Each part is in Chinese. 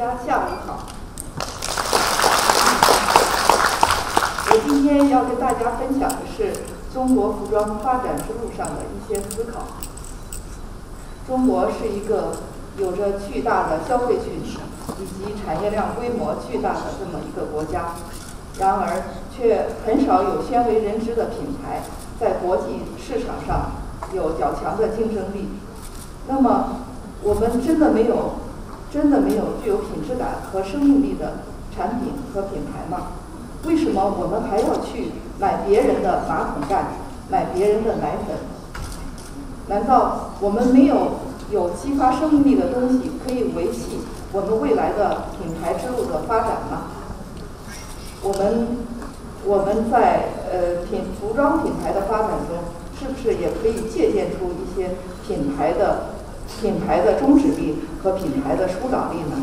大家下午好。我今天要跟大家分享的是中国服装发展之路上的一些思考。中国是一个有着巨大的消费群体以及产业量规模巨大的这么一个国家，然而却很少有鲜为人知的品牌在国际市场上有较强的竞争力。那么，我们真的没有？真的没有具有品质感和生命力的产品和品牌吗？为什么我们还要去买别人的马桶盖，买别人的奶粉？难道我们没有有激发生命力的东西可以维系我们未来的品牌之路的发展吗？我们我们在呃品服装品牌的发展中，是不是也可以借鉴出一些品牌的？品牌的终止力和品牌的疏导力呢？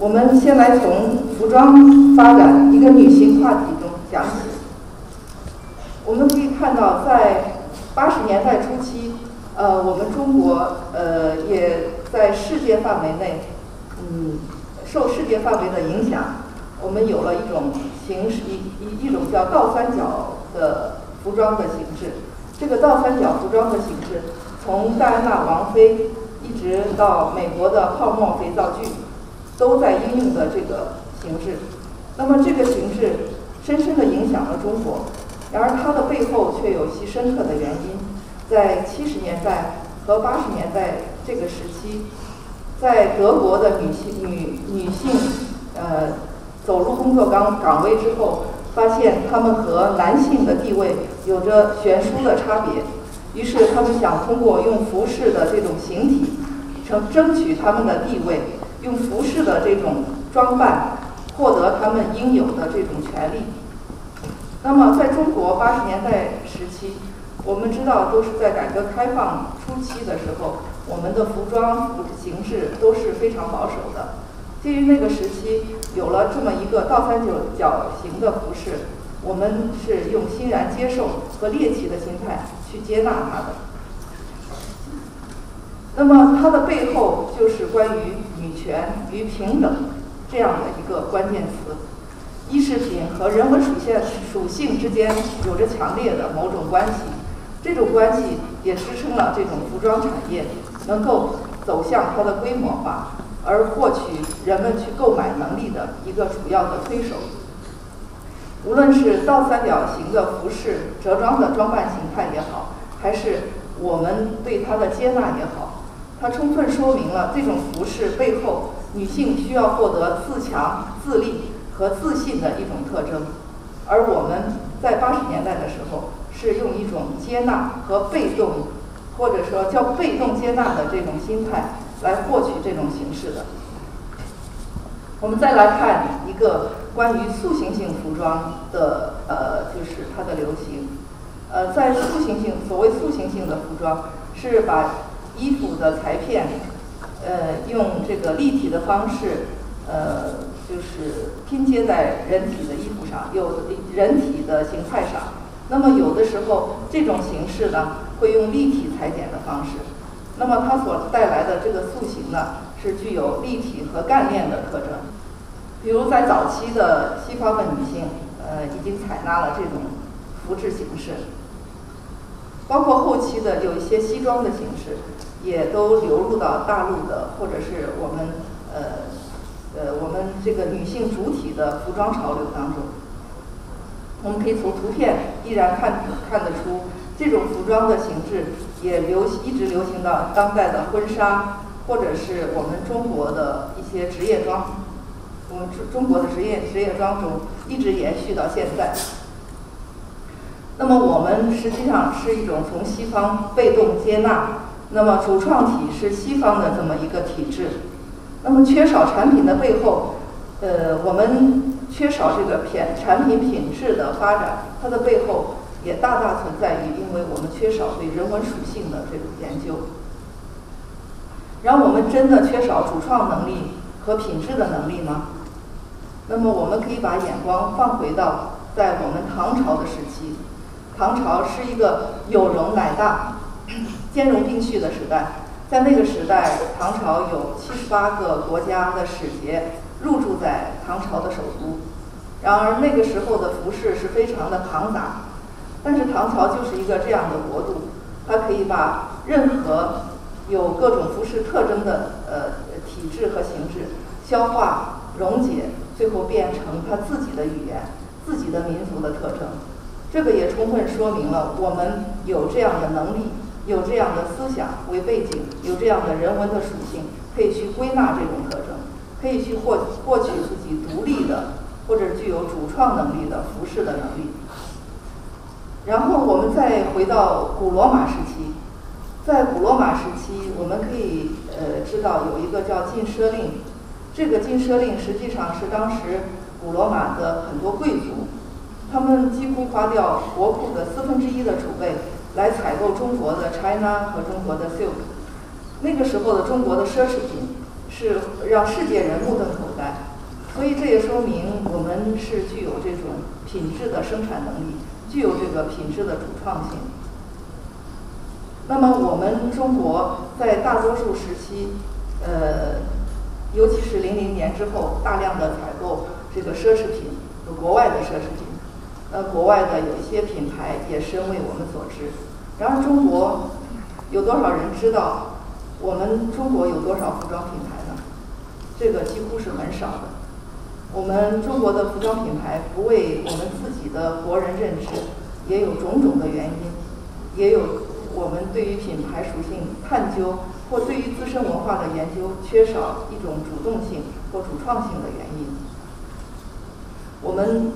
我们先来从服装发展一个女性话题中讲起。我们可以看到，在八十年代初期，呃，我们中国呃也在世界范围内，嗯，受世界范围的影响，我们有了一种形式，一一一种叫倒三角的服装的形式。这个倒三角服装的形式。从戴安娜王妃一直到美国的泡沫肥皂剧，都在应用的这个形式。那么这个形式深深地影响了中国，然而它的背后却有其深刻的原因。在七十年代和八十年代这个时期，在德国的女性女女性呃走入工作岗岗位之后，发现她们和男性的地位有着悬殊的差别。于是，他们想通过用服饰的这种形体，成争取他们的地位，用服饰的这种装扮，获得他们应有的这种权利。那么，在中国八十年代时期，我们知道都是在改革开放初期的时候，我们的服装形式都是非常保守的。基于那个时期有了这么一个倒三角角形的服饰，我们是用欣然接受和猎奇的心态。去接纳它的，那么它的背后就是关于女权与平等这样的一个关键词。衣饰品和人文属性属性之间有着强烈的某种关系，这种关系也支撑了这种服装产业能够走向它的规模化，而获取人们去购买能力的一个主要的推手。无论是倒三角形的服饰折装的装扮形态也好，还是我们对它的接纳也好，它充分说明了这种服饰背后女性需要获得自强、自立和自信的一种特征。而我们在八十年代的时候，是用一种接纳和被动，或者说叫被动接纳的这种心态来获取这种形式的。我们再来看一个关于塑形性服装的，呃，就是它的流行。呃，在塑形性，所谓塑形性的服装，是把衣服的裁片，呃，用这个立体的方式，呃，就是拼接在人体的衣服上，有人体的形态上。那么有的时候，这种形式呢，会用立体裁剪的方式。那么它所带来的这个塑形呢？是具有立体和干练的特征，比如在早期的西方的女性，呃，已经采纳了这种服饰形式，包括后期的有一些西装的形式，也都流入到大陆的或者是我们呃呃我们这个女性主体的服装潮流当中。我们可以从图片依然看看得出，这种服装的形式也流一直流行到当代的婚纱。或者是我们中国的一些职业装，我们中中国的职业职业装中一直延续到现在。那么我们实际上是一种从西方被动接纳，那么主创体是西方的这么一个体制。那么缺少产品的背后，呃，我们缺少这个品产品品质的发展，它的背后也大大存在于因为我们缺少对人文属性的这种研究。然后我们真的缺少主创能力和品质的能力吗？那么我们可以把眼光放回到在我们唐朝的时期，唐朝是一个有容乃大、兼容并蓄的时代。在那个时代，唐朝有七十八个国家的使节入驻在唐朝的首都。然而那个时候的服饰是非常的庞杂，但是唐朝就是一个这样的国度，它可以把任何有各种服饰特征的呃体制和形制消化溶解，最后变成它自己的语言、自己的民族的特征。这个也充分说明了我们有这样的能力，有这样的思想为背景，有这样的人文的属性，可以去归纳这种特征，可以去获获取自己独立的。或者具有主创能力的服饰的能力。然后我们再回到古罗马时期，在古罗马时期，我们可以呃知道有一个叫禁奢令，这个禁奢令实际上是当时古罗马的很多贵族，他们几乎花掉国库的四分之一的储备来采购中国的 China 和中国的 silk。那个时候的中国的奢侈品是让世界人目瞪口呆。所以这也说明我们是具有这种品质的生产能力，具有这个品质的主创性。那么我们中国在大多数时期，呃，尤其是零零年之后，大量的采购这个奢侈品，国外的奢侈品，呃，国外的有一些品牌也深为我们所知。然而中国有多少人知道我们中国有多少服装品牌呢？这个几乎是很少的。我们中国的服装品牌不为我们自己的国人认知，也有种种的原因，也有我们对于品牌属性探究或对于自身文化的研究缺少一种主动性或主创性的原因。我们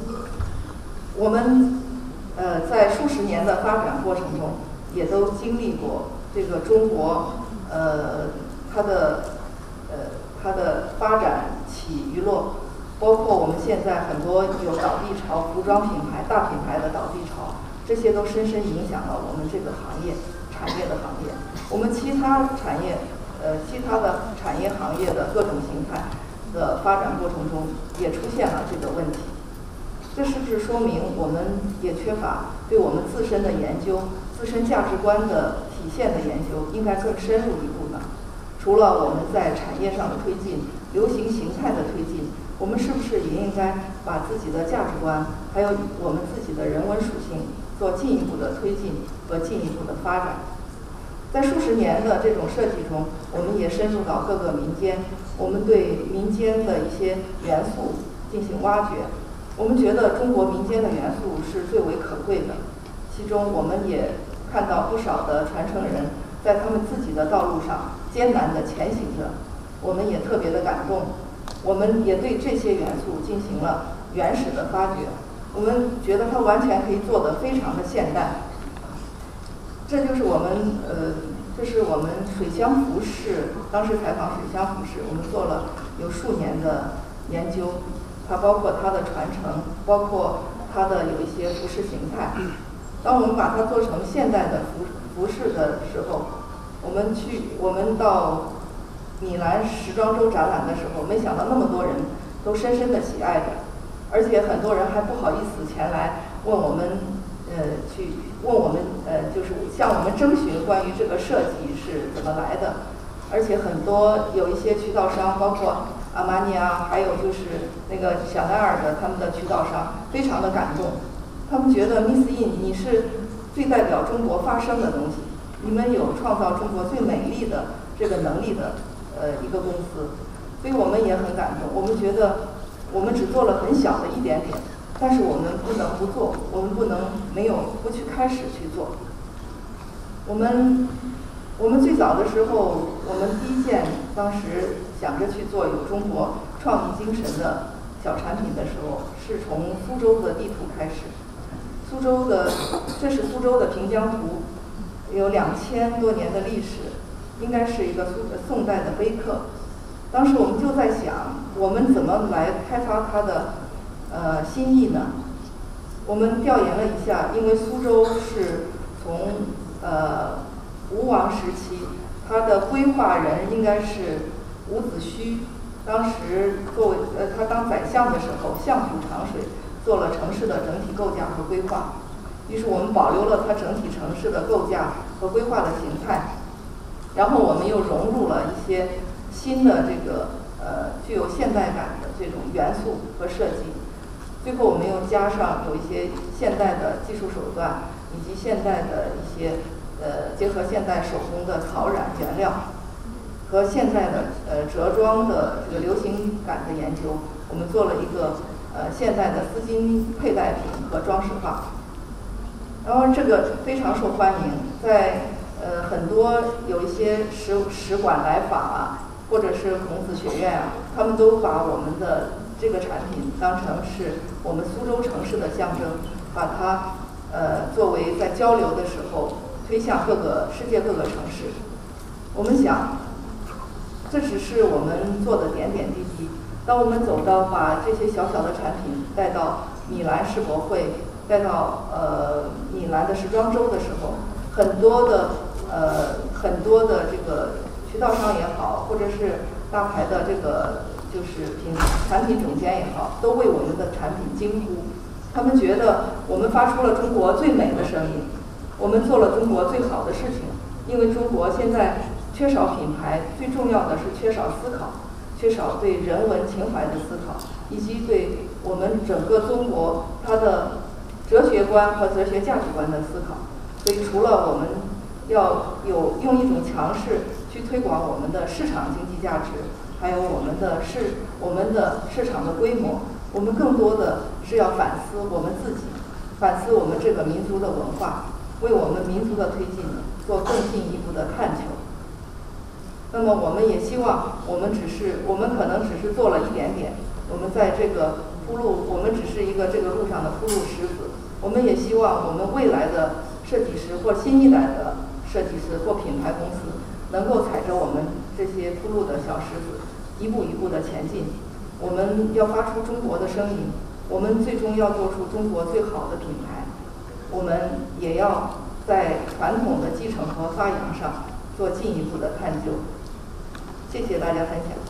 我们呃在数十年的发展过程中，也都经历过这个中国呃它的呃它的发展起与落。包括我们现在很多有倒闭潮，服装品牌大品牌的倒闭潮，这些都深深影响了我们这个行业产业的行业。我们其他产业，呃，其他的产业行业的各种形态的发展过程中，也出现了这个问题。这是不是说明我们也缺乏对我们自身的研究、自身价值观的体现的研究，应该更深入一步呢？除了我们在产业上的推进、流行形态的推进。我们是不是也应该把自己的价值观，还有我们自己的人文属性做进一步的推进和进一步的发展？在数十年的这种设计中，我们也深入到各个民间，我们对民间的一些元素进行挖掘。我们觉得中国民间的元素是最为可贵的，其中我们也看到不少的传承人在他们自己的道路上艰难地前行着，我们也特别的感动。我们也对这些元素进行了原始的发掘，我们觉得它完全可以做得非常的现代。这就是我们呃，这是我们水乡服饰，当时采访水乡服饰，我们做了有数年的研究，它包括它的传承，包括它的有一些服饰形态。当我们把它做成现代的服服饰的时候，我们去，我们到。米兰时装周展览的时候，没想到那么多人都深深的喜爱着，而且很多人还不好意思前来问我们，呃，去问我们，呃，就是向我们征询关于这个设计是怎么来的。而且很多有一些渠道商，包括阿玛尼啊，还有就是那个香奈儿的他们的渠道商，非常的感动。他们觉得 Miss In 你是最代表中国发声的东西，你们有创造中国最美丽的这个能力的。呃，一个公司，所以我们也很感动。我们觉得，我们只做了很小的一点点，但是我们不能不做，我们不能没有不去开始去做。我们，我们最早的时候，我们第一件当时想着去做有中国创意精神的小产品的时候，是从苏州的地图开始。苏州的，这是苏州的平江图，有两千多年的历史。应该是一个宋宋代的碑刻。当时我们就在想，我们怎么来开发它的呃新意呢？我们调研了一下，因为苏州是从呃吴王时期，他的规划人应该是伍子胥。当时作为呃他当宰相的时候，相府长水做了城市的整体构架和规划。于是我们保留了它整体城市的构架和规划的形态。然后我们又融入了一些新的这个呃具有现代感的这种元素和设计。最后我们又加上有一些现代的技术手段，以及现代的一些呃结合现代手工的草染原料和现在的呃折装的这个流行感的研究，我们做了一个呃现代的丝巾佩戴品和装饰画。然后这个非常受欢迎，在呃很多有一些使使馆来访啊，或者是孔子学院啊，他们都把我们的这个产品当成是我们苏州城市的象征，把它呃作为在交流的时候推向各个世界各个城市。我们想，这只是我们做的点点滴滴。当我们走到把这些小小的产品带到米兰世博会。带到呃米兰的时装周的时候，很多的呃很多的这个渠道商也好，或者是大牌的这个就是品产品总监也好，都为我们的产品惊呼。他们觉得我们发出了中国最美的声音，我们做了中国最好的事情。因为中国现在缺少品牌，最重要的是缺少思考，缺少对人文情怀的思考，以及对我们整个中国它的。哲学观和哲学价值观的思考，所以除了我们要有用一种强势去推广我们的市场经济价值，还有我们的市我们的市场的规模，我们更多的是要反思我们自己，反思我们这个民族的文化，为我们民族的推进做更进一步的探求。那么，我们也希望，我们只是我们可能只是做了一点点，我们在这个铺路，我们只是一个这个路上的铺路石子。我们也希望我们未来的设计师或新一代的设计师或品牌公司，能够踩着我们这些铺路的小石子，一步一步的前进。我们要发出中国的声音，我们最终要做出中国最好的品牌。我们也要在传统的继承和发扬上做进一步的探究。谢谢大家分享。